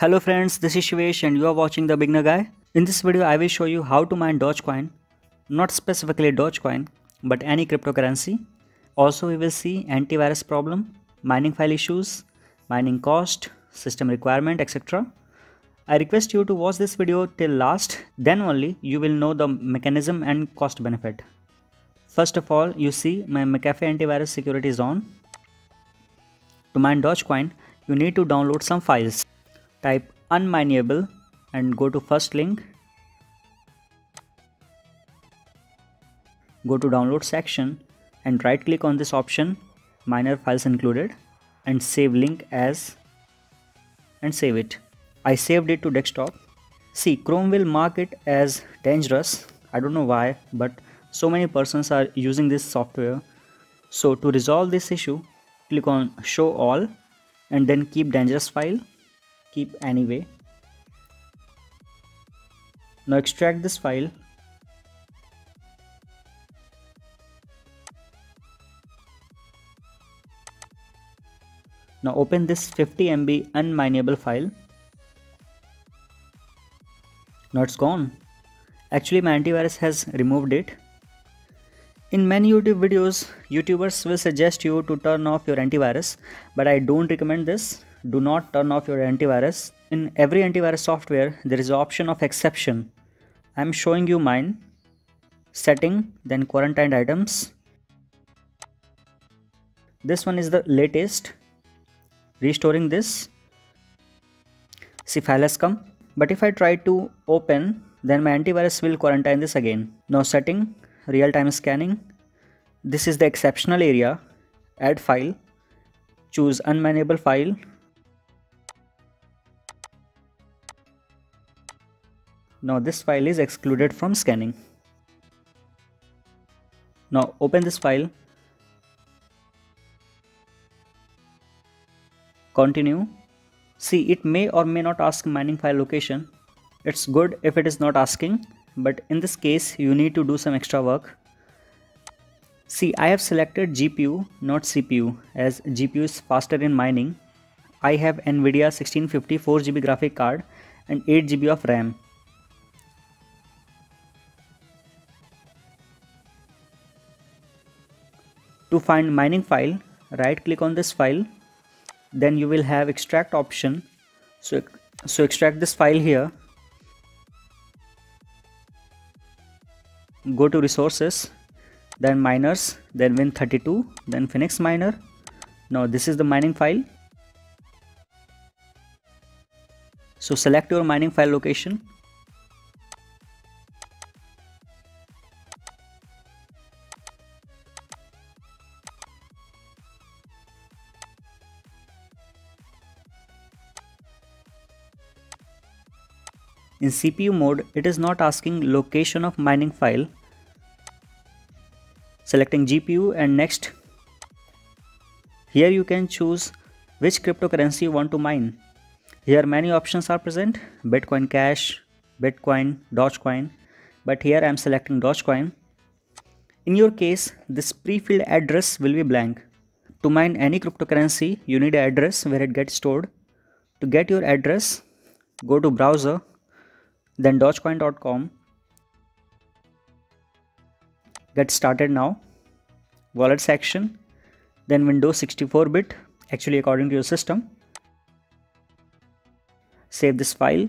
Hello friends, this is Shivesh and you are watching The Beginner Guy. In this video, I will show you how to mine Dogecoin, not specifically Dogecoin, but any cryptocurrency. Also, we will see antivirus problem, mining file issues, mining cost, system requirement, etc. I request you to watch this video till last, then only you will know the mechanism and cost benefit. First of all, you see my McAfee antivirus security is on. To mine Dogecoin, you need to download some files. Type unmineable and go to first link. Go to download section and right click on this option miner files included and save link as and save it. I saved it to desktop. See Chrome will mark it as dangerous. I don't know why but so many persons are using this software. So to resolve this issue click on show all and then keep dangerous file keep anyway. Now extract this file. Now open this 50 MB unmineable file. Now it's gone. Actually my antivirus has removed it. In many YouTube videos, YouTubers will suggest you to turn off your antivirus, but I don't recommend this. Do not turn off your antivirus. In every antivirus software, there is option of exception. I'm showing you mine. Setting, then quarantined items. This one is the latest. Restoring this. See file has come. But if I try to open, then my antivirus will quarantine this again. Now setting, real-time scanning. This is the exceptional area. Add file. Choose unmineable file. Now this file is excluded from scanning. Now open this file. Continue. See it may or may not ask mining file location. It's good if it is not asking but in this case you need to do some extra work. See I have selected GPU not CPU as GPU is faster in mining. I have Nvidia 1650 4GB graphic card and 8GB of RAM. To find mining file, right click on this file, then you will have extract option. So, so extract this file here. Go to resources then miners then win32 then phoenix miner. Now this is the mining file. So select your mining file location In CPU mode, it is not asking location of mining file. Selecting GPU and next. Here you can choose which cryptocurrency you want to mine. Here many options are present, Bitcoin Cash, Bitcoin, Dogecoin, but here I am selecting Dogecoin. In your case, this pre-filled address will be blank. To mine any cryptocurrency, you need an address where it gets stored. To get your address, go to browser then dogecoin.com get started now. Wallet section. Then windows 64 bit actually according to your system. Save this file.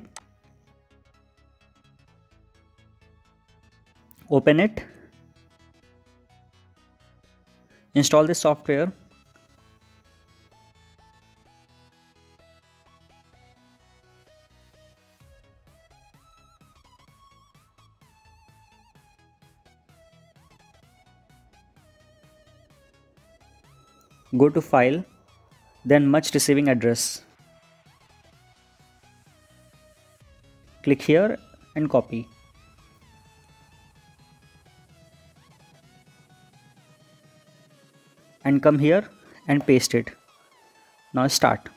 Open it. Install this software Go to File, then Much Receiving Address. Click here and copy. And come here and paste it. Now start.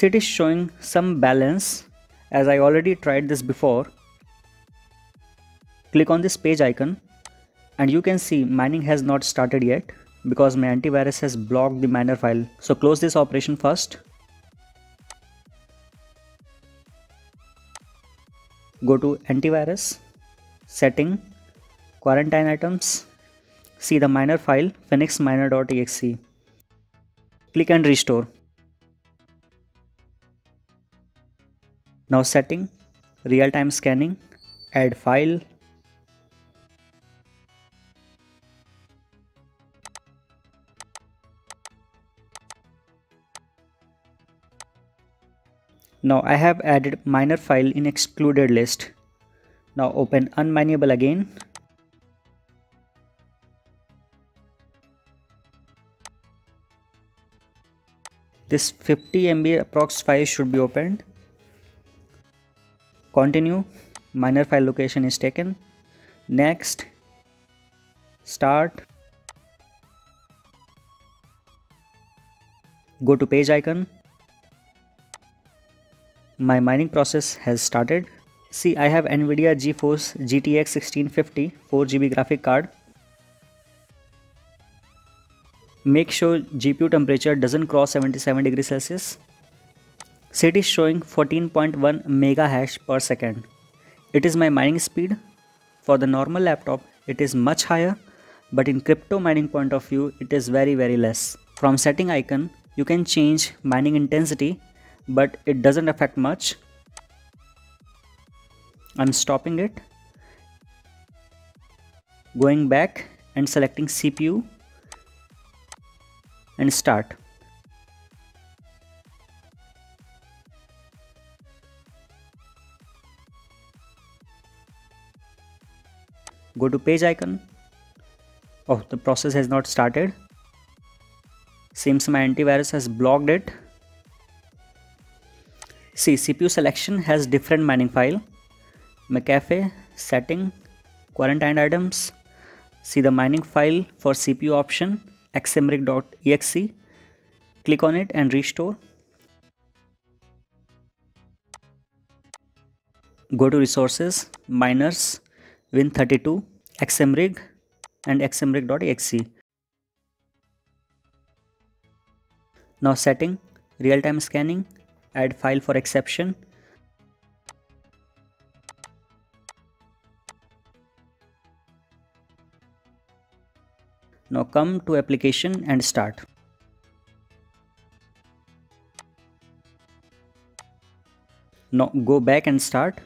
It is showing some balance as I already tried this before. Click on this page icon and you can see mining has not started yet because my antivirus has blocked the miner file. So close this operation first. Go to antivirus setting quarantine items see the miner file phoenixminer.exe click and restore now setting real-time scanning add file Now I have added miner file in excluded list. Now open unmineable again. This 50 MB approx file should be opened. Continue. Miner file location is taken. Next. Start. Go to page icon my mining process has started. See, I have NVIDIA GeForce GTX 1650 4GB graphic card. Make sure GPU temperature doesn't cross 77 degrees Celsius. SIT is showing 14.1 mega hash per second. It is my mining speed. For the normal laptop, it is much higher, but in crypto mining point of view, it is very very less. From setting icon, you can change mining intensity but it doesn't affect much I'm stopping it going back and selecting CPU and start go to page icon oh the process has not started seems my antivirus has blocked it See CPU selection has different mining file. McAfee, setting, quarantine items. See the mining file for CPU option xmrig.exe. Click on it and restore. Go to resources, miners, Win32, xmrig and xmrig.exe. Now setting, real-time scanning, add file for exception. Now come to application and start. Now go back and start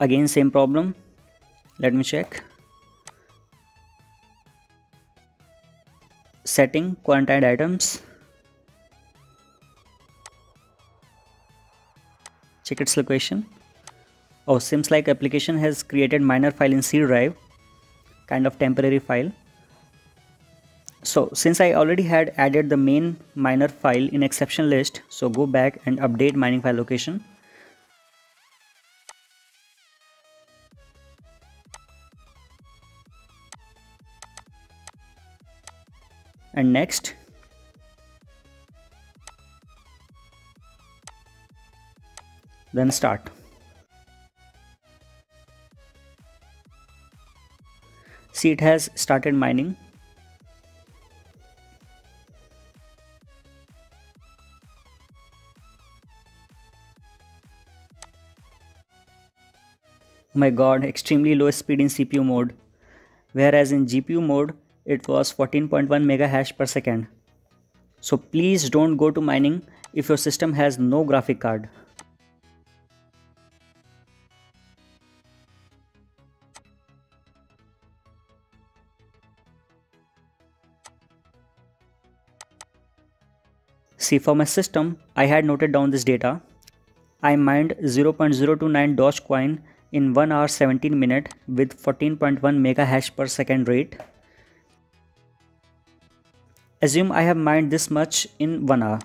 again same problem. Let me check. Setting quarantine items check its location. Oh seems like application has created miner file in C drive. Kind of temporary file. So since I already had added the main miner file in exception list so go back and update mining file location and next. Then start. See it has started mining. My god extremely low speed in CPU mode. Whereas in GPU mode it was 14.1 mega hash per second. So please don't go to mining if your system has no graphic card. See for my system, I had noted down this data. I mined 0.029 Dogecoin in 1 hour 17 minute with 14.1 mega hash per second rate Assume I have mined this much in 1 hour.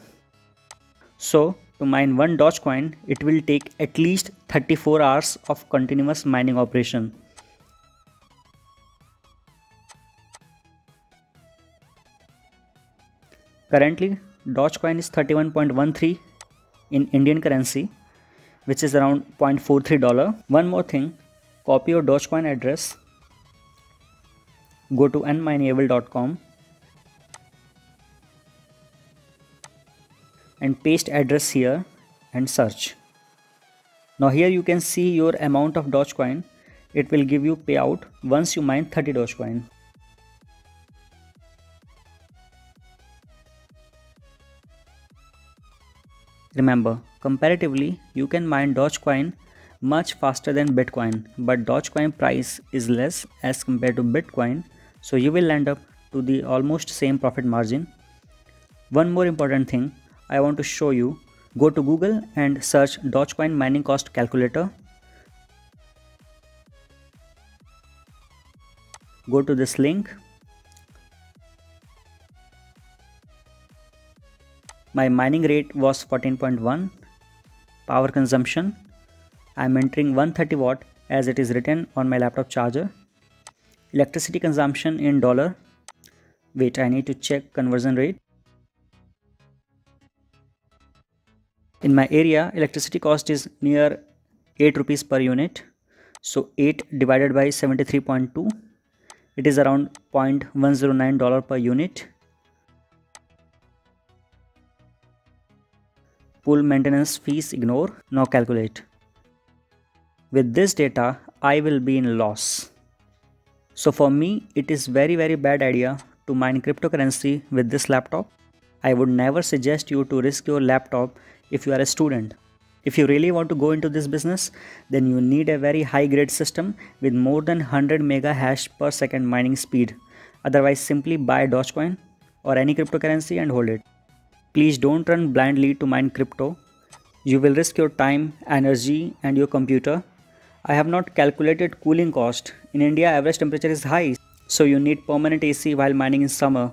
So to mine 1 Dogecoin, it will take at least 34 hours of continuous mining operation. Currently, Dogecoin is 31.13 in Indian currency which is around 0.43 dollar one more thing copy your dogecoin address go to unmineable.com and paste address here and search. Now here you can see your amount of dogecoin. It will give you payout once you mine 30 dogecoin. Remember, comparatively, you can mine Dogecoin much faster than Bitcoin, but Dogecoin price is less as compared to Bitcoin, so you will end up to the almost same profit margin. One more important thing I want to show you, go to Google and search Dogecoin mining cost calculator. Go to this link My mining rate was 14.1. Power consumption. I am entering 130 watt as it is written on my laptop charger. Electricity consumption in dollar. Wait, I need to check conversion rate. In my area, electricity cost is near 8 rupees per unit. So 8 divided by 73.2, it is around 0.109 dollar per unit. pool maintenance fees ignore now calculate with this data i will be in loss so for me it is very very bad idea to mine cryptocurrency with this laptop i would never suggest you to risk your laptop if you are a student if you really want to go into this business then you need a very high grade system with more than 100 mega hash per second mining speed otherwise simply buy dogecoin or any cryptocurrency and hold it Please don't run blindly to mine crypto. You will risk your time, energy and your computer. I have not calculated cooling cost. In India average temperature is high so you need permanent AC while mining in summer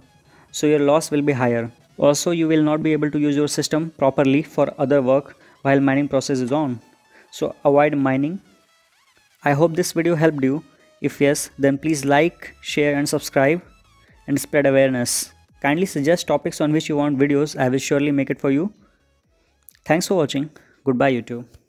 so your loss will be higher. Also you will not be able to use your system properly for other work while mining process is on. So avoid mining. I hope this video helped you. If yes then please like, share and subscribe and spread awareness. Kindly suggest topics on which you want videos, I will surely make it for you. Thanks for watching. Goodbye YouTube.